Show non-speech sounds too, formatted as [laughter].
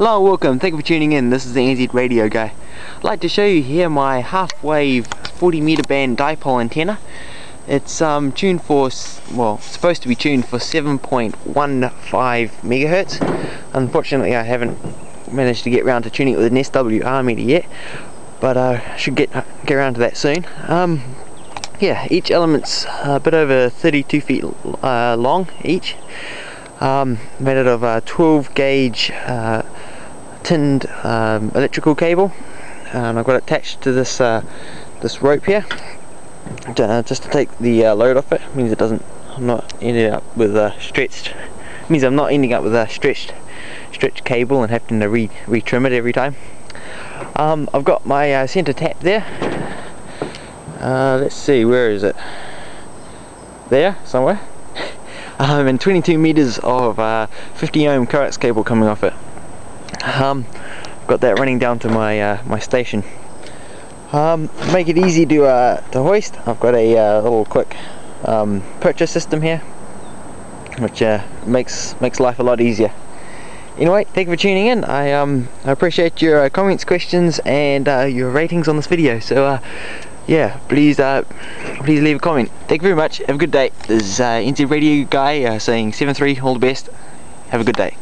Hello and welcome, thank you for tuning in, this is the NZ Radio Guy. I'd like to show you here my half-wave 40 meter band dipole antenna. It's um, tuned for, well, supposed to be tuned for 7.15 megahertz. Unfortunately I haven't managed to get around to tuning it with an SWR meter yet, but I uh, should get, get around to that soon. Um, yeah, each element's a bit over 32 feet uh, long each. Um, made out of a 12 gauge uh, tinned um, electrical cable and I've got it attached to this uh, this rope here to, uh, just to take the uh, load off it. it means it doesn't I'm not ending up with a stretched means I'm not ending up with a stretched stretched cable and having to re retrim it every time. Um, I've got my uh, center tap there. Uh, let's see where is it? There somewhere. [laughs] Um, and 22 meters of uh, 50 ohm coax cable coming off it um, I've got that running down to my uh, my station. Um, make it easy to uh, to hoist. I've got a uh, little quick um, purchase system here which uh, makes makes life a lot easier. Anyway thank you for tuning in. I um I appreciate your uh, comments questions and uh, your ratings on this video. So yeah please please leave a comment. Thank you very much. Have a good day. This is NZ Radio guy saying 7-3 all the best. Have a good day